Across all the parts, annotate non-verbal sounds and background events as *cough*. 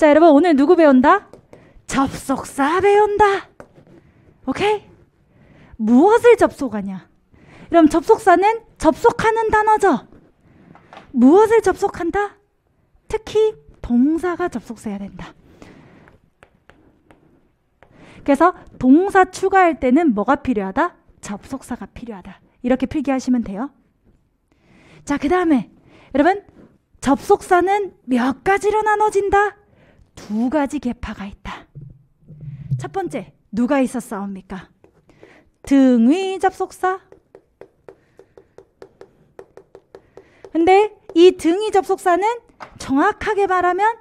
자, 여러분 오늘 누구 배운다? 접속사 배운다. 오케이? 무엇을 접속하냐? 그럼 접속사는 접속하는 단어죠. 무엇을 접속한다? 특히 동사가 접속사야 된다. 그래서 동사 추가할 때는 뭐가 필요하다? 접속사가 필요하다. 이렇게 필기하시면 돼요. 자, 그 다음에 여러분 접속사는 몇 가지로 나눠진다? 두 가지 계파가 있다. 첫 번째, 누가 있었사옵니까? 등위 접속사. 근데 이 등위 접속사는 정확하게 말하면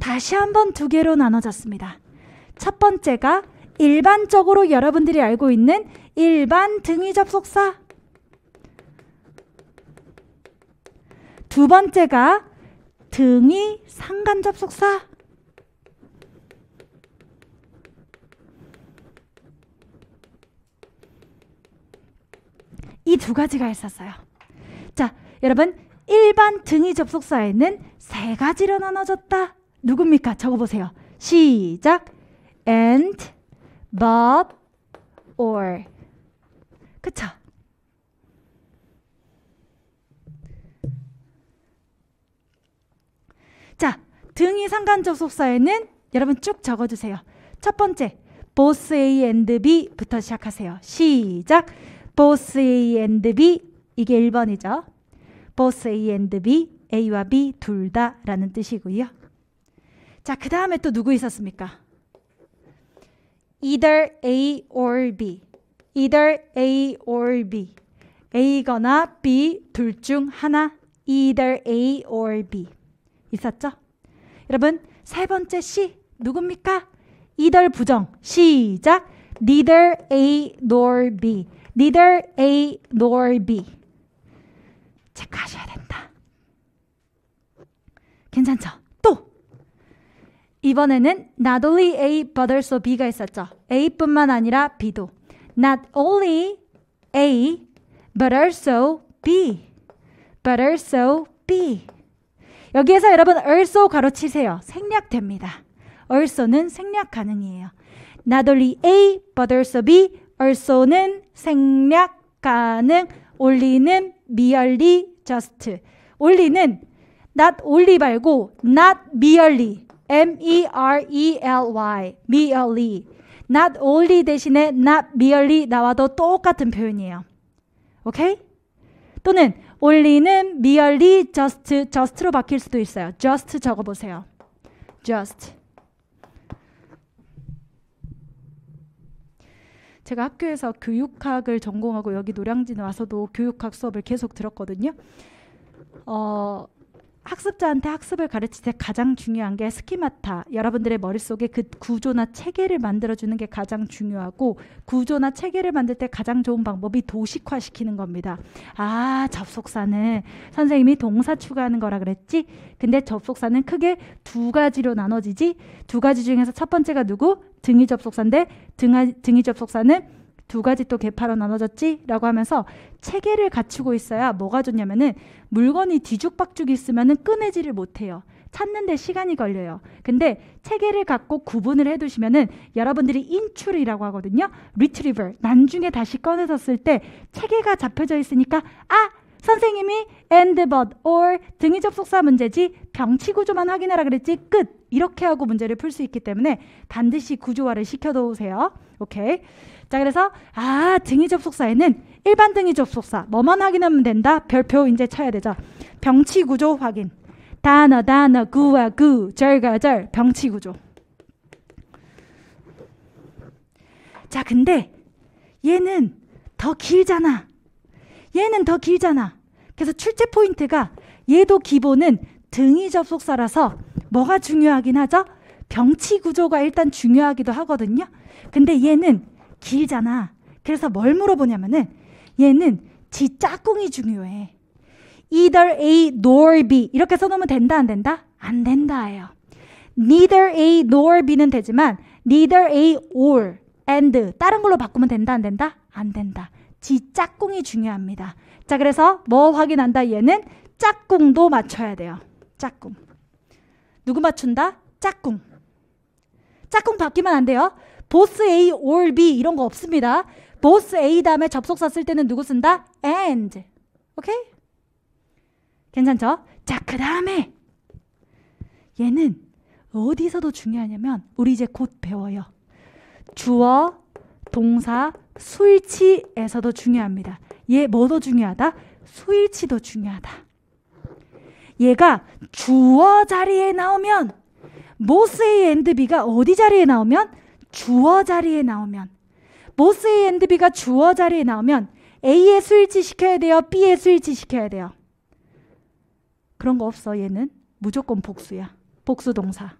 다시 한번 두 개로 나눠졌습니다. 첫 번째가 일반적으로 여러분들이 알고 있는 일반 등위 접속사. 두 번째가 등위 상관 접속사. 이 두 가지가 있었어요. 자, 여러분 일반 등위 접속사에는 세 가지로 나눠졌다. 누굽니까? 적어보세요. 시작. and, but, or. 그쵸? 자, 등이 상관 접속사에는 여러분 쭉 적어주세요. 첫 번째, both A and B부터 시작하세요. 시작. Both A and B 이게 1번이죠. both A and B, A와 B 둘 다라는 뜻이고요. 자, 그 다음에 또 누구 있었습니까? either A or B. either A or B. A거나 B 둘 중 하나 either A or B. 있었죠? 여러분, 세 번째 C 누굽니까? either 부정. 시작. neither A nor B. neither A nor B. 체크하셔야 된다. 괜찮죠? 또 이번에는 not only A but also B가 있었죠. A뿐만 아니라 B도 not only A but also B but also B 여기에서 여러분 also 가로치세요. 생략됩니다. also는 생략 가능이에요. not only A but also B also는 생략 가능 only는 merely just only는 not only 말고 not merely M-E-R-E-L-Y merely not only 대신에 not merely 나와도 똑같은 표현이에요. 오케이? 또는 only는 merely just just로 바뀔 수도 있어요. just 적어보세요. just 제가 학교에서 교육학을 전공하고 여기 노량진에 와서도 교육학 수업을 계속 들었거든요. 어, 학습자한테 학습을 가르칠 때 가장 중요한 게 스키마타. 여러분들의 머릿속에 그 구조나 체계를 만들어주는 게 가장 중요하고 구조나 체계를 만들 때 가장 좋은 방법이 도식화 시키는 겁니다. 아, 접속사는 선생님이 동사 추가하는 거라 그랬지? 근데 접속사는 크게 두 가지로 나눠지지? 두 가지 중에서 첫 번째가 누구? 등위 접속사인데 등하, 등위 접속사는 두 가지 또 개파로 나눠졌지? 라고 하면서 체계를 갖추고 있어야 뭐가 좋냐면은 물건이 뒤죽박죽 있으면은 꺼내지를 못해요. 찾는데 시간이 걸려요. 근데 체계를 갖고 구분을 해두시면은 여러분들이 인출이라고 하거든요. retriever. 나중에 다시 꺼내었을 때 체계가 잡혀져 있으니까 아! 선생님이 and but or 등위 접속사 문제지 병치 구조만 확인하라 그랬지 끝 이렇게 하고 문제를 풀 수 있기 때문에 반드시 구조화를 시켜놓으세요. 오케이. 자 그래서 아 등위 접속사에는 일반 등위 접속사 뭐만 확인하면 된다. 별표 이제 쳐야 되죠. 병치 구조 확인. 단어 단어 구와 구 절과 절 병치 구조. 자 근데 얘는 더 길잖아. 얘는 더 길잖아. 그래서 출제 포인트가 얘도 기본은 등위 접속사라서 뭐가 중요하긴 하죠? 병치 구조가 일단 중요하기도 하거든요. 근데 얘는 길잖아. 그래서 뭘 물어보냐면은 얘는 지 짝꿍이 중요해. either A nor B 이렇게 써놓으면 된다 안 된다? 안 된다예요. neither A nor B는 되지만 neither A or and 다른 걸로 바꾸면 된다 안 된다? 안 된다. 지 짝꿍이 중요합니다. 자 그래서 뭐 확인한다 얘는 짝꿍도 맞춰야 돼요. 짝꿍. 누구 맞춘다? 짝꿍. 짝꿍 바뀌면 안 돼요. 보스 A or B 이런 거 없습니다. 보스 A 다음에 접속사 쓸 때는 누구 쓴다? and. 오케이? 괜찮죠? 자, 그 다음에 얘는 어디서도 중요하냐면 우리 이제 곧 배워요. 주어, 동사, 수일치에서도 중요합니다. 얘 뭐도 중요하다? 수일치도 중요하다. 얘가 주어 자리에 나오면 모스 A and B가 어디 자리에 나오면 주어 자리에 나오면 and B가 주어 자리에 나오면 A에 수일치 시켜야 돼요. B에 수일치 시켜야 돼요. 그런 거 없어 얘는 무조건 복수야. 복수 동사.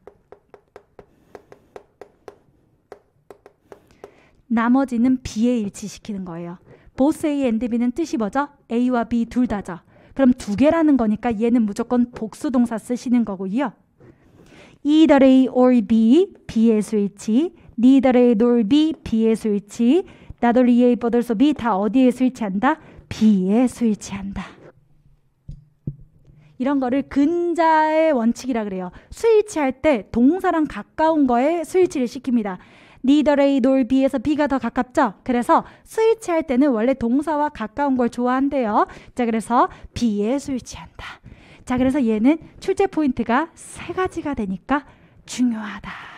나머지는 B에 일치시키는 거예요. 보스 A and B는 뜻이 뭐죠? A와 B 둘 다죠. 그럼 두 개라는 거니까 얘는 무조건 복수 동사 쓰시는 거고요. either A or B, B의 스위치, nor B, B의 스위치, also B 다 어디에 스위치한다? B에 스위치한다. 이런 거를 근자의 원칙이라 그래요. 스위치할 때 동사랑 가까운 거에 스위치를 시킵니다. nor B에서 B가 더 가깝죠? 그래서 스위치할 때는 원래 동사와 가까운 걸 좋아한대요. 자, 그래서 B에 스위치한다. 자, 그래서 얘는 출제 포인트가 세 가지가 되니까 중요하다.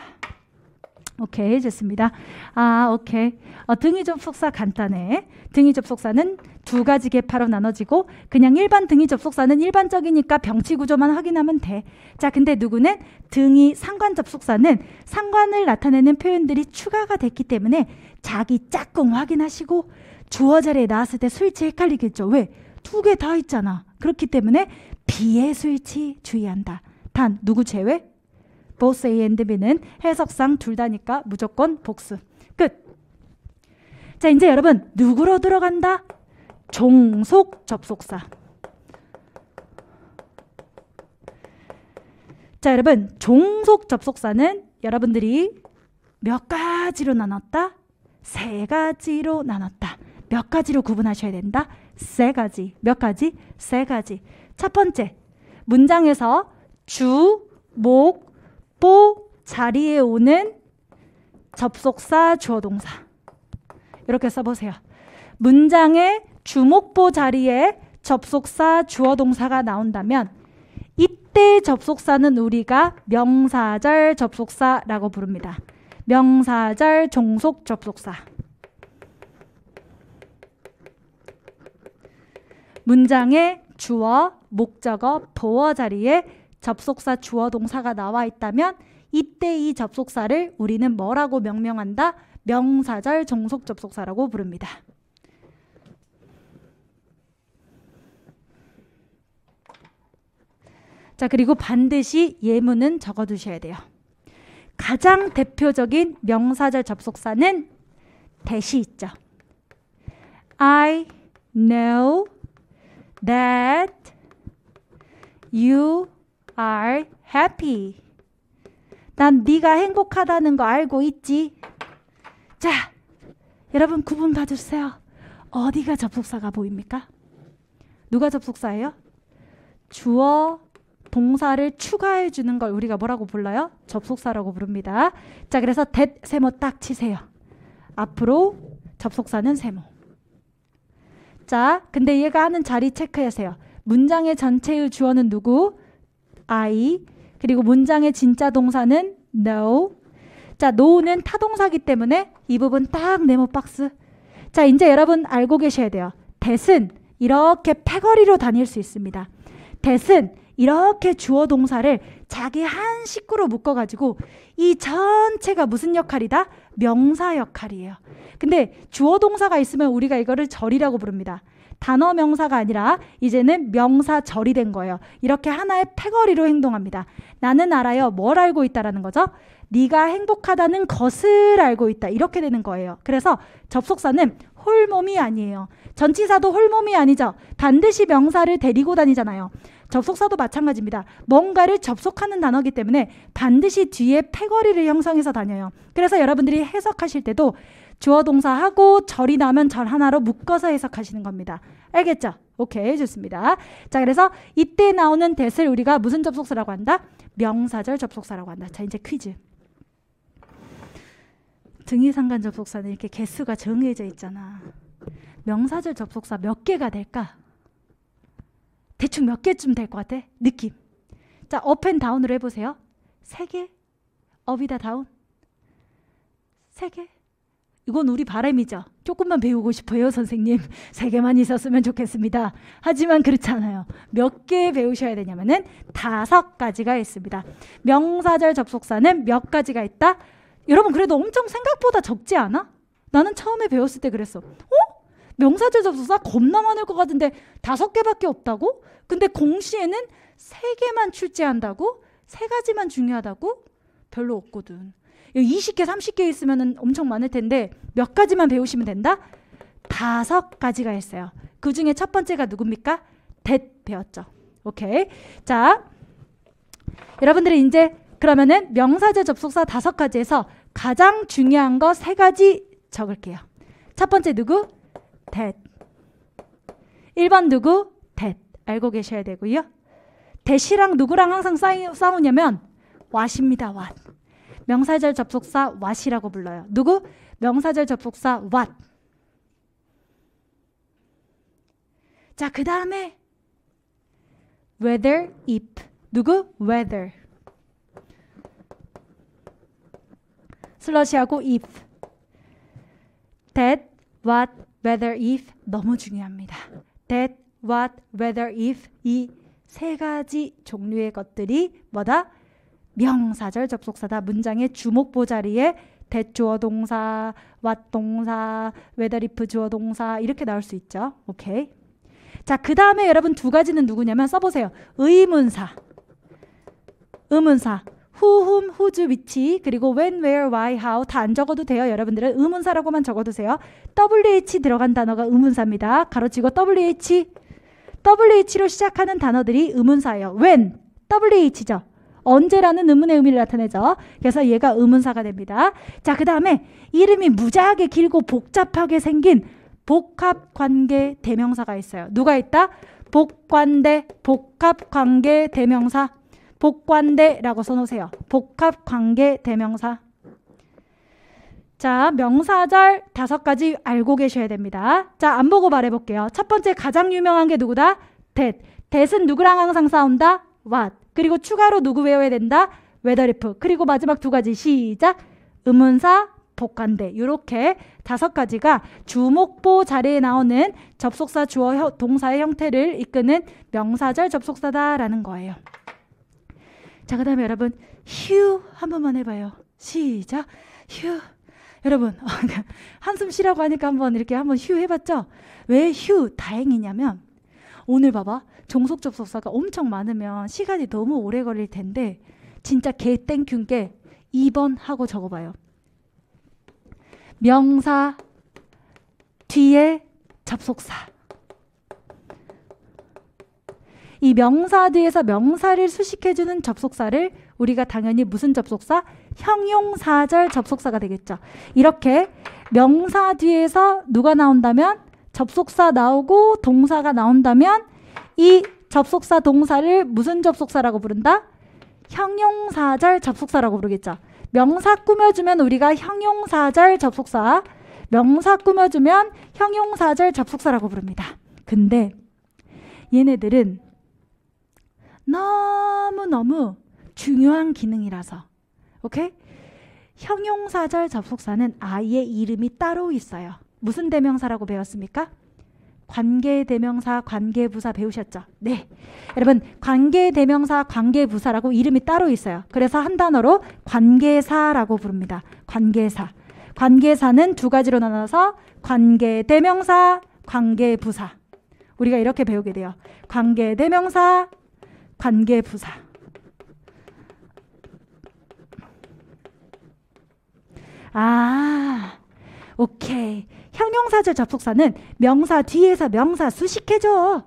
오케이, 좋습니다. 아, 오케이. 어, 등위 접속사 간단해. 등위 접속사는 두 가지 계파로 나눠지고 그냥 일반 등위 접속사는 일반적이니까 병치 구조만 확인하면 돼. 자, 근데 누구는 등위 상관 접속사는 상관을 나타내는 표현들이 추가가 됐기 때문에 자기 짝꿍 확인하시고 주어 자리에 나왔을 때 스위치 헷갈리겠죠. 왜? 두 개 다 있잖아. 그렇기 때문에 B의 스위치 주의한다. 단 누구 제외? 보스 A and B는 해석상 둘 다니까 무조건 복수. 끝. 자, 이제 여러분 누구로 들어간다? 종속 접속사. 자, 여러분 종속 접속사는 여러분들이 몇 가지로 나눴다? 세 가지로 나눴다. 몇 가지로 구분하셔야 된다? 세 가지. 몇 가지? 세 가지. 첫 번째, 문장에서 주, 목, 보 자리에 오는 접속사, 주어 동사. 이렇게 써보세요. 문장에 주목보 자리에 접속사, 주어 동사가 나온다면 이때 접속사는 우리가 명사절 접속사라고 부릅니다. 명사절 종속 접속사. 문장에 주어, 목적어, 보어 자리에 접속사, 주어, 동사가 나와 있다면 이때 이 접속사를 우리는 뭐라고 명명한다? 명사절 종속 접속사라고 부릅니다. 자, 그리고 반드시 예문은 적어 두셔야 돼요. 가장 대표적인 명사절 접속사는 대시 있죠. I know that you are happy. 난 네가 행복하다는 거 알고 있지. 자, 여러분 구분 봐주세요. 어디가 접속사가 보입니까? 누가 접속사예요? 주어 동사를 추가해 주는 걸 우리가 뭐라고 불러요? 접속사라고 부릅니다. 자, 그래서 that 세모 딱 치세요. 앞으로 접속사는 세모. 자, 근데 얘가 하는 자리 체크하세요. 문장의 전체의 주어는 누구? I. 그리고 문장의 진짜 동사는 no. 자, no는 타동사기 때문에 이 부분 딱 네모 박스. 자, 이제 여러분 알고 계셔야 돼요. that은 이렇게 패거리로 다닐 수 있습니다. that은 이렇게 주어 동사를 자기 한 식구로 묶어 가지고 이 전체가 무슨 역할이다? 명사 역할이에요. 근데 주어 동사가 있으면 우리가 이거를 절이라고 부릅니다. 단어 명사가 아니라 이제는 명사절이 된 거예요. 이렇게 하나의 패거리로 행동합니다. 나는 알아요. 뭘 알고 있다라는 거죠? 네가 행복하다는 것을 알고 있다. 이렇게 되는 거예요. 그래서 접속사는 홀몸이 아니에요. 전치사도 홀몸이 아니죠. 반드시 명사를 데리고 다니잖아요. 접속사도 마찬가지입니다. 뭔가를 접속하는 단어기 때문에 반드시 뒤에 패거리를 형성해서 다녀요. 그래서 여러분들이 해석하실 때도 주어 동사하고 절이 나면 절 하나로 묶어서 해석하시는 겁니다. 알겠죠? 오케이 좋습니다. 자 그래서 이때 나오는 that을 우리가 무슨 접속사라고 한다? 명사절 접속사라고 한다. 자 이제 퀴즈. 등위상관 접속사는 이렇게 개수가 정해져 있잖아. 명사절 접속사 몇 개가 될까? 대충 몇 개쯤 될 것 같아? 느낌. 자, up and down으로 해보세요. 세 개? up이다 down? 세 개? 이건 우리 바람이죠. 조금만 배우고 싶어요, 선생님. *laughs* 세 개만 있었으면 좋겠습니다. 하지만 그렇지 않아요. 몇 개 배우셔야 되냐면은 다섯 가지가 있습니다. 명사절 접속사는 몇 가지가 있다? 여러분 그래도 엄청 생각보다 적지 않아? 나는 처음에 배웠을 때 그랬어. 어? 명사절 접속사 겁나 많을 것 같은데 다섯 개밖에 없다고? 근데 공시에는 세 개만 출제한다고? 세 가지만 중요하다고? 별로 없거든. 20개, 30개 있으면 엄청 많을 텐데 몇 가지만 배우시면 된다? 다섯 가지가 있어요. 그 중에 첫 번째가 누굽니까? that 배웠죠. 오케이. 자, 여러분들이 이제 그러면은 명사절 접속사 다섯 가지에서 가장 중요한 거 세 가지 적을게요. 첫 번째 누구? that. 1번 누구? that. 알고 계셔야 되고요. that이랑 누구랑 항상 싸우냐면 what입니다. what. 명사절 접속사 what이라고 불러요. 누구? 명사절 접속사 what. 자, 그 다음에 whether, if. 누구? whether. 슬러시하고 if. that, what, whether, if 너무 중요합니다. that, what, whether, if 이 세 가지 종류의 것들이 뭐다? 명사절 접속사다. 문장의 주목보 자리에 that 주어 동사, what 동사, if 주어 동사 이렇게 나올 수 있죠. 오케이. 자, 그 다음에 여러분 두 가지는 누구냐면 써보세요. 의문사. 의문사. who, whom, whose, which, 그리고 when, where, why, how 다 안 적어도 돼요. 여러분들은 의문사라고만 적어두세요. WH 들어간 단어가 의문사입니다. 가로치고 WH, WH로 시작하는 단어들이 의문사예요. when, WH죠. 언제라는 의문의 의미를 나타내죠. 그래서 얘가 의문사가 됩니다. 자, 그 다음에 이름이 무지하게 길고 복잡하게 생긴 복합관계 대명사가 있어요. 누가 있다? 복관대, 복합관계 대명사. 복관대라고 써놓으세요. 복합관계 대명사. 자, 명사절 다섯 가지 알고 계셔야 됩니다. 자, 안 보고 말해볼게요. 첫 번째 가장 유명한 게 누구다? that. that은 누구랑 항상 싸운다? what. 그리고 추가로 누구 외워야 된다? if. 그리고 마지막 두 가지 시작. 의문사, 복관대. 이렇게 다섯 가지가 주목보 자리에 나오는 접속사 주어 동사의 형태를 이끄는 명사절 접속사다라는 거예요. 자, 그 다음에 여러분, 휴, 한 번만 해봐요. 시작. 휴. 여러분, *laughs* 한숨 쉬라고 하니까 한번 이렇게 한번 휴 해봤죠? 왜 휴 다행이냐면, 오늘 봐봐. 종속 접속사가 엄청 많으면 시간이 너무 오래 걸릴 텐데, 진짜 개땡큐인 게 2번 하고 적어봐요. 명사 뒤에 접속사. 이 명사 뒤에서 명사를 수식해주는 접속사를 우리가 당연히 무슨 접속사? 형용사절 접속사가 되겠죠. 이렇게 명사 뒤에서 누가 나온다면 접속사 나오고 동사가 나온다면 이 접속사 동사를 무슨 접속사라고 부른다? 형용사절 접속사라고 부르겠죠. 명사 꾸며주면 우리가 형용사절 접속사, 명사 꾸며주면 형용사절 접속사라고 부릅니다. 근데 얘네들은 너무너무 중요한 기능이라서 오케이? 형용사절 접속사는 아예 이름이 따로 있어요. 무슨 대명사라고 배웠습니까? 관계대명사, 관계부사 배우셨죠? 네. 여러분, 관계대명사, 관계부사라고 이름이 따로 있어요. 그래서 한 단어로 관계사라고 부릅니다. 관계사. 관계사는 두 가지로 나눠서 관계대명사, 관계부사. 우리가 이렇게 배우게 돼요. 관계대명사, 관계부사. 아, 오케이. 형용사절 접속사는 명사 뒤에서 명사 수식해줘.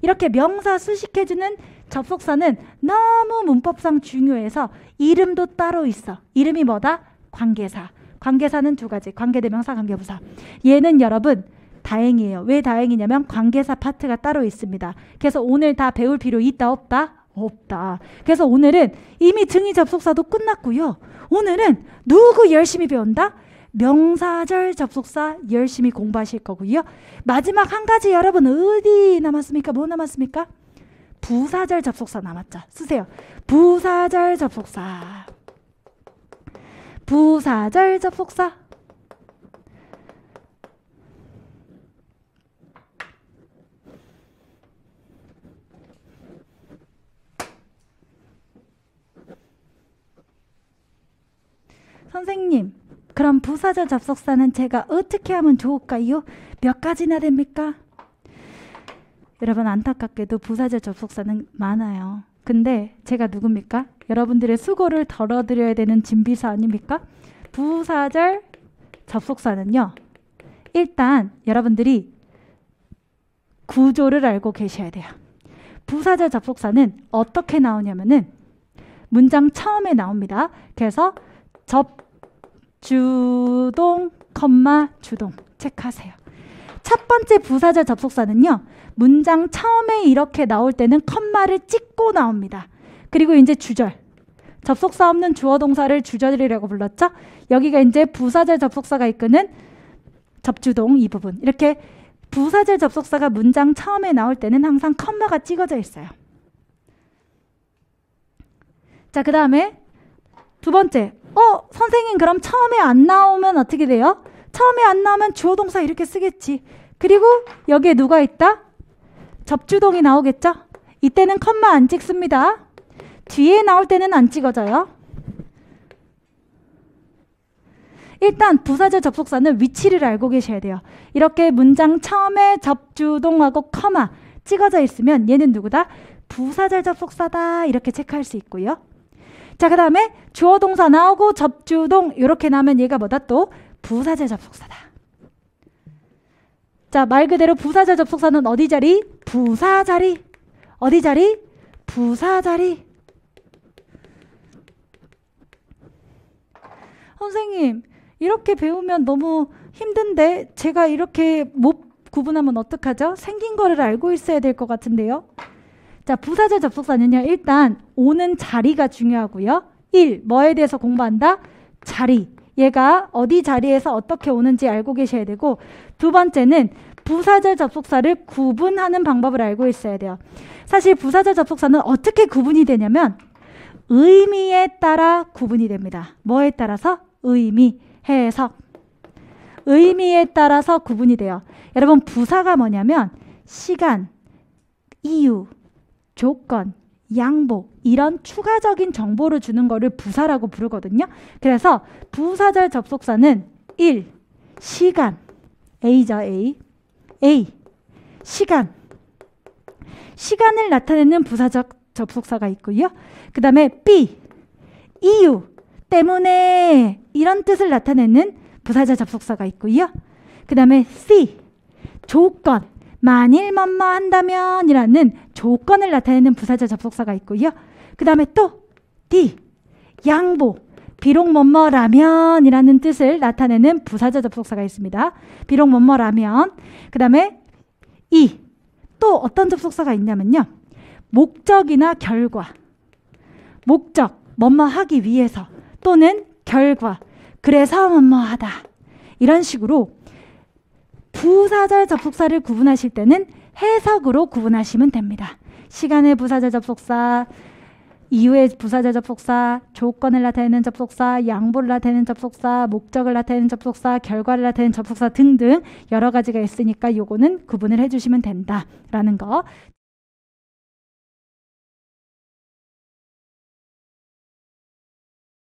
이렇게 명사 수식해주는 접속사는 너무 문법상 중요해서 이름도 따로 있어. 이름이 뭐다? 관계사. 관계사는 두 가지. 관계대명사, 관계부사. 얘는 여러분 다행이에요. 왜 다행이냐면 관계사 파트가 따로 있습니다. 그래서 오늘 다 배울 필요 있다 없다? 없다. 그래서 오늘은 이미 등위 접속사도 끝났고요. 오늘은 누구 열심히 배운다? 명사절 접속사 열심히 공부하실 거고요. 마지막 한 가지 여러분 어디 남았습니까? 뭐 남았습니까? 부사절 접속사 남았죠. 쓰세요. 부사절 접속사. 부사절 접속사. 선생님, 그럼 부사절 접속사는 제가 어떻게 하면 좋을까요? 몇 가지나 됩니까? 여러분 안타깝게도 부사절 접속사는 많아요. 근데 제가 누굽니까? 여러분들의 수고를 덜어드려야 되는 진비사 아닙니까? 부사절 접속사는요. 일단 여러분들이 구조를 알고 계셔야 돼요. 부사절 접속사는 어떻게 나오냐면은 문장 처음에 나옵니다. 그래서 접 주동, 컴마, 주동 체크하세요. 첫 번째 부사절 접속사는요. 문장 처음에 이렇게 나올 때는 컴마를 찍고 나옵니다. 그리고 이제 주절. 접속사 없는 주어 동사를 주절이라고 불렀죠? 여기가 이제 부사절 접속사가 이끄는 접주동 이 부분. 이렇게 부사절 접속사가 문장 처음에 나올 때는 항상 컴마가 찍어져 있어요. 자, 그 다음에 두 번째. 어, 선생님 그럼 처음에 안 나오면 어떻게 돼요? 처음에 안 나오면 주어 동사 이렇게 쓰겠지. 그리고 여기에 누가 있다? 접주동이 나오겠죠? 이때는 컴마 안 찍습니다. 뒤에 나올 때는 안 찍어져요. 일단 부사절 접속사는 위치를 알고 계셔야 돼요. 이렇게 문장 처음에 접주동하고 커마 찍어져 있으면 얘는 누구다? 부사절 접속사다 이렇게 체크할 수 있고요. 자, 그 다음에 주어 동사 나오고 접주동 이렇게 나면 얘가 뭐다? 또 부사절 접속사다. 자, 말 그대로 부사절 접속사는 어디 자리? 부사 자리. 어디 자리? 부사 자리. 선생님, 이렇게 배우면 너무 힘든데 제가 이렇게 못 구분하면 어떡하죠? 생긴 거를 알고 있어야 될 것 같은데요. 자, 부사절 접속사는요. 일단 오는 자리가 중요하고요. 1. 뭐에 대해서 공부한다? 자리. 얘가 어디 자리에서 어떻게 오는지 알고 계셔야 되고 두 번째는 부사절 접속사를 구분하는 방법을 알고 있어야 돼요. 사실 부사절 접속사는 어떻게 구분이 되냐면 의미에 따라 구분이 됩니다. 뭐에 따라서? 의미, 해석. 의미에 따라서 구분이 돼요. 여러분 부사가 뭐냐면 시간, 이유, 조건, 양보 이런 추가적인 정보를 주는 거를 부사라고 부르거든요. 그래서 부사절 접속사는 1. 시간 A죠 A A 시간 시간을 나타내는 부사적 접속사가 있고요. 그 다음에 B 이유 때문에 이런 뜻을 나타내는 부사절 접속사가 있고요. 그 다음에 C 조건 만일 뭐뭐 한다면 이라는 조건을 나타내는 부사절 접속사가 있고요. 그 다음에 또 D 양보 비록 뭐뭐라면 이라는 뜻을 나타내는 부사절 접속사가 있습니다. 비록 뭐뭐라면 그 다음에 이또 어떤 접속사가 있냐면요. 목적이나 결과 목적 뭐뭐 하기 위해서 또는 결과 그래서 뭐뭐 하다 이런 식으로 부사절 접속사를 구분하실 때는 해석으로 구분하시면 됩니다. 시간의 부사절 접속사, 이유의 부사절 접속사, 조건을 나타내는 접속사, 양보를 나타내는 접속사, 목적을 나타내는 접속사, 결과를 나타내는 접속사 등등 여러 가지가 있으니까 요거는 구분을 해주시면 된다라는 거.